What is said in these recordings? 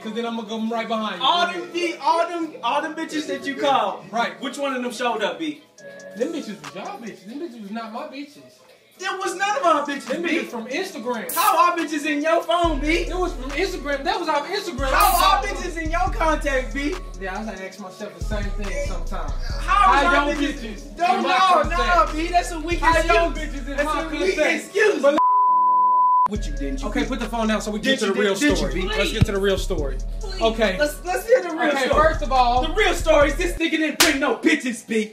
Cause then I'm gonna come right behind you. All them, B, all them, all them bitches that you called. Right. Which one of them showed up, B? Them bitches was y'all bitches. Them bitches was not my bitches. There was none of our bitches, Them bitches from Instagram. How our bitches in your phone, B? It was from Instagram. That was our Instagram. How our bitches in your contact, B? Yeah, I was to ask myself the same thing sometimes. How How your bitches? bitches Don't know, no, B. That's a weak How excuse. your bitches in That's my a weak excuse. But- What you didn't you? Okay, put the phone down so we get Did to you- the real did- did you, story. Let's get to the real story. Okay. Let's let's hear the real Okay, story. first of all, The real story is this nigga didn't bring no bitches, B.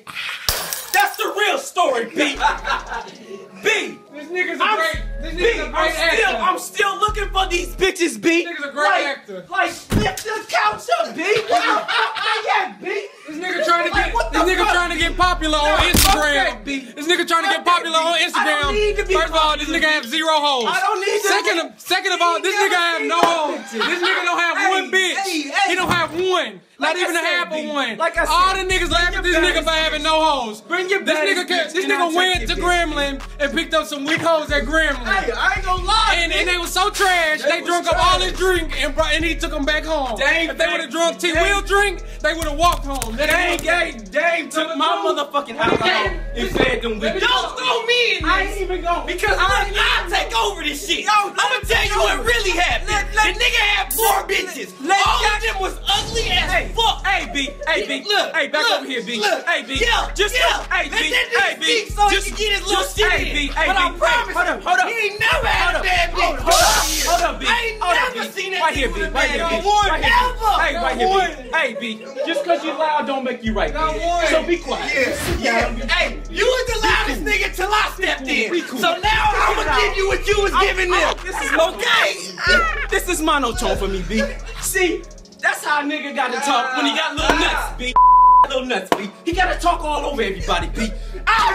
That's the real story, B. B. this nigga's a I'm, great. This B, nigga's a I'm great still, actor. I'm still looking for these bitches, B. This nigga's a great like, actor. Like, lift the couch up, B. Where the fuck they at, B? This nigga trying to Like, get what this nigga trying to get popular on Instagram. This nigga trying to get popular on Instagram. don't need to be First of all, this nigga have zero hoes. I don't need to Second of second of all, this nigga have no no hoes. This nigga don't have Hey, one bitch. hey, hey. He don't one. Like Not even a half B. of one. Like I all the niggas laugh at bring this nigga for having no hoes. Bring your This nigga bitch this nigga went your to bitch. Grambling and picked up some weak hoes at Grambling. Hey, I ain't gonna lie. And, and they was so trash, They they, was drunk up all trash. his drink and brought, and he took them back home. Dang if they would have drunk T Dang. Will drink, they would have walked home. They Dang, didn't- Dame, Dame took my motherfucking alcohol and fed them with Don't throw me in I this. ain't even going Because look, I'll take over this shit. I'm gonna tell you what really happened. the nigga had four bitches. let- All of them was ugly as Hey, fuck. Hey, B. Hey, B. Look, Hey, back look, over here, B. Look, Hey, B. Yeah, Just yeah. Hey, B. Hey, B. so just, he can get his little shit hey. B. Hey, but B. I promise Hold you, up, hold up. he ain't never had Hold a bad Hold bitch. up, hold up, B. I ain't Hold up, never B. seen that Right here, B. Right here, B. Right here, B. Hey, right here, B. Hey, B. Just cause you loud don't make you right. B. So be quiet. Yeah. Hey, you was the loudest nigga till I stepped in. So now I'm gonna give you what you was giving them. This is okay. This is monotone for me, B. See, that's how a nigga got to talk when he got little nuts, B. Little nuts, B. He gotta talk all over everybody, B. Ah,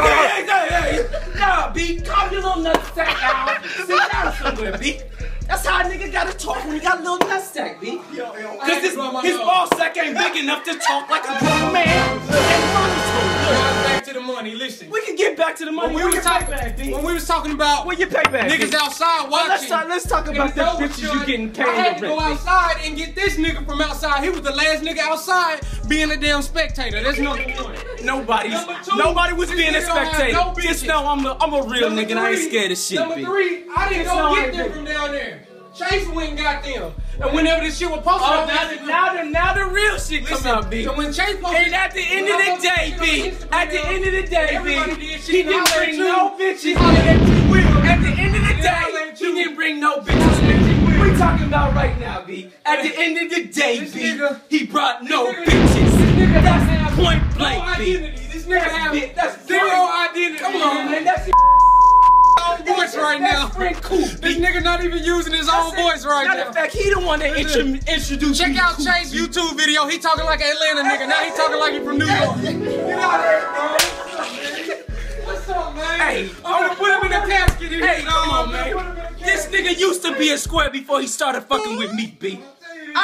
hey, hey, hey. Nah, B. Calm your little nutsack down. Sit down somewhere, B. That's how a nigga gotta talk when he got a little nutsack, B. Cause his, his ball sack ain't big enough to talk like a grown man. And monotone. Money. Listen. We can get back to the money. When we was talking, when we was talking about Where your payback, niggas outside watching. Let's talk, let's talk about the bitches you getting paid I had to go outside and get this nigga from outside. He was the last nigga outside being a damn spectator. That's number one. Nobody's, Number two, nobody was being a nigga don't have spectator. no Just know I'm a, I'm a real Number nigga and I ain't scared of shit, Number three, I didn't Just go get them from down there. Chase went and got them. And whenever this shit was posted Oh, now the, now the, now the real shit come Listen, out, B. So when Chase posted, And at the end of the day, B, at the end of the day, B, he didn't bring no bitches. At you. Will. At the end of the day, he didn't bring no bitches, We talking about right now, B. At the end of the day, This B, nigga- he brought no nigga- bitches. Nigga That's point no blank, B. identity. This nigga That's have that's zero point. identity. Come on, man. That's voice right now. This nigga not even using his own That's it. voice right Matter now. of fact, he the one that intro- introduced Check out to Chase YouTube video. He talking like an Atlanta nigga. Now he talking like he from New York. Get out of here, bro. What's up, man? Hey, I'm gonna put him in a casket. Hey, come on, man. Put him in a This nigga used to be a square before he started fucking with me, B.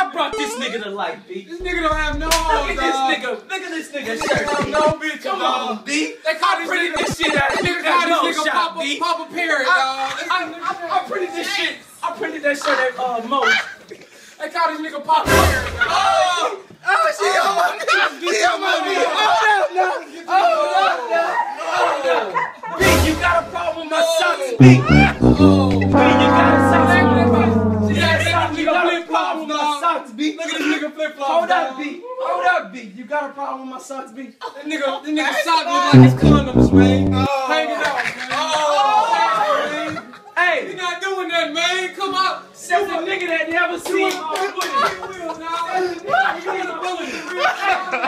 I brought this nigga to life, B. This nigga don't have no Look hoes, at dog. this nigga. Look at this nigga This nigga shirt, have B. no bitch, Come dog. on, B. They call this nigga- this shit out. This nigga Nigga call got this no nigga shot, Papa, B. Papa Perry, I, dog. I, I, I printed this shit. I printed that shit at uh, Mo's. They call this nigga Papa Perry, dog. Oh, oh, she on my knee. She on my knee. Hold up, now. Hold up, now. Hold up. B, you got a problem with my socks, B. Oh. Socks, B. Look at this nigga flip flops. Hold up, B. Hold up, B. You got a problem with my socks, B? That nigga, this nigga sock look like his condoms, man. Hang it oh. out, man. Oh. He Hey, not doing that, man. Come out. that's a nigga that never seen my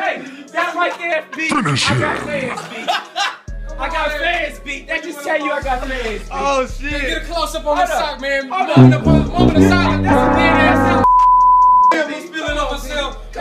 Hey, that right there, B. I got fans, B. I got fans, B. That just tell you I got fans, B. Oh shit. Get a close up on the up. sock, man. Hold Moment of, moment of silence. That's a dead ass sock.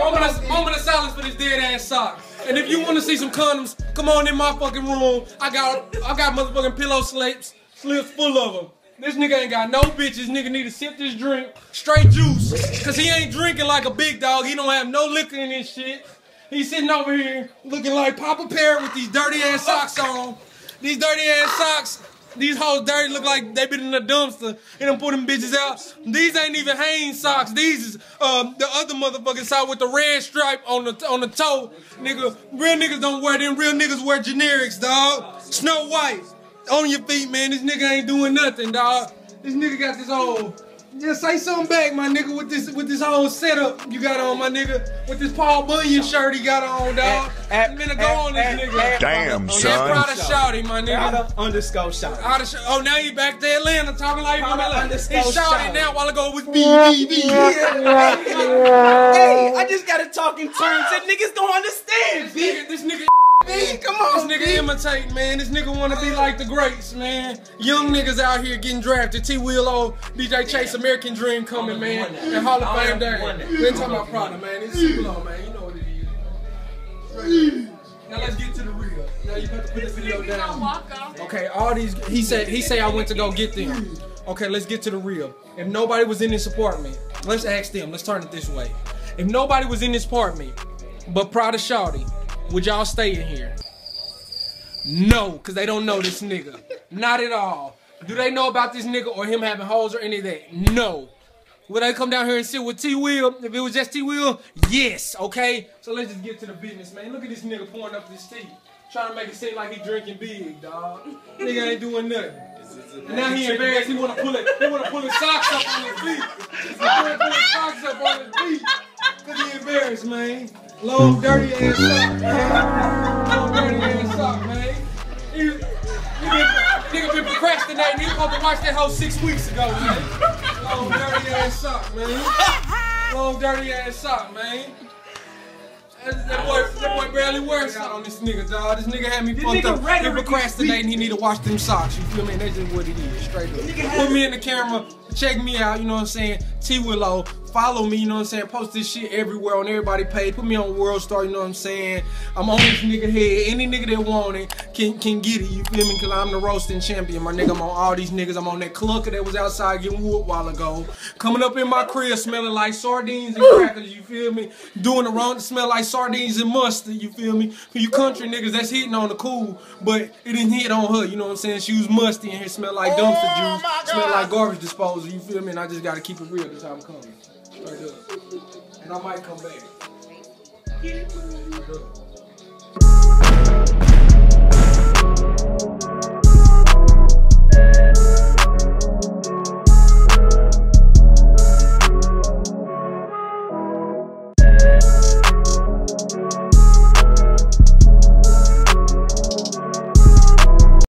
Moment of, moment of silence for this dead ass sock. And if you want to see some condoms, come on in my fucking room. I got, I got motherfucking pillow slips, slips full of them. This nigga ain't got no bitches. Nigga need to sip this drink, straight juice, cause he ain't drinking like a big dog. He don't have no liquor in his shit. He's sitting over here looking like Papa Pear with these dirty ass socks on. These dirty ass socks. These hoes dirty look like they been in a dumpster and them put them bitches out. These ain't even Hanes socks. These is um, the other motherfucking side with the red stripe on the on the toe. Nigga, real niggas don't wear them. Real niggas wear generics, dog. Snow White on your feet, man. This nigga ain't doing nothing, dog. This nigga got this old. Just say something back, my nigga, with this with this whole setup you got on, my nigga. With this Paul Bunyan shirt he got on, dog. At- I'm gonna go at- on this at- nigga. at- Damn, That's son. Prada Shawty, my nigga. Gotta underscore shot. Out of sh- oh, now you back to Atlanta talking like you from Proud of Atlanta. He underscore shouted Shawty. now a while ago it was B, B, B. Hey, I just gotta talk in terms that niggas don't understand, This nigga, this nigga, B, come on, this nigga B. imitate, man. This nigga wanna be like the greats, man. Young niggas out here getting drafted. T. Willow, DJ Chase, American Dream coming, man. And Hall of Fame day. We ain't talking about Prada, man. It's Willow, man. You know what it is. Now let's get to the real. Now you got to put the video down. Okay, all these he said he say I went to go get them. Okay, let's get to the real. If nobody was in this apartment, let's ask them. Let's turn it this way. If nobody was in this apartment, but Prada Shawty, would y'all stay in here? No, cause they don't know this nigga. Not at all. Do they know about this nigga or him having holes or any of that? No. Would they come down here and sit with T Will? If it was just T Will, yes, okay? So let's just get to the business, man. Look at this nigga pouring up this tea. Trying to make it seem like he drinking big, dog. nigga ain't doing nothing. And now he embarrassed. He wanna pull it. He wanna pull his socks up on his feet. He wanna pull his socks up on his feet. Cause he embarrassed, man. Long dirty ass sock, man. Long dirty ass sock, man. He, he been, nigga been procrastinating. He supposed to watch that whole six weeks ago, man. Long dirty ass sock, man. Long dirty ass sock, man. That boy, that boy barely wears sock on this nigga, dog. This nigga had me fucked up. He procrastinating. He need to wash them socks. You feel me? That's just what it is, straight up. Put me in the camera. Check me out. You know what I'm saying? T Willow. Follow me. You know what I'm saying? Post this shit everywhere on everybody page. Put me on World Star. You know what I'm saying? I'm on this nigga head. Any nigga that want it can can get it. You feel me? Cause I'm the roasting champion. My nigga, I'm on all these niggas. I'm on that clunker that was outside getting wood a while ago. Coming up in my crib smelling like sardines and crackers. You feel me? Doing the wrong smell like sardines and mustard. You feel me? For you country niggas, that's hitting on the cool, but it didn't hit on her. You know what I'm saying? She was musty and it smelled like dumpster oh juice. Smelled like garbage disposal. You feel me? And I just gotta keep it real this time coming. Straight up. And I might come back. Straight up.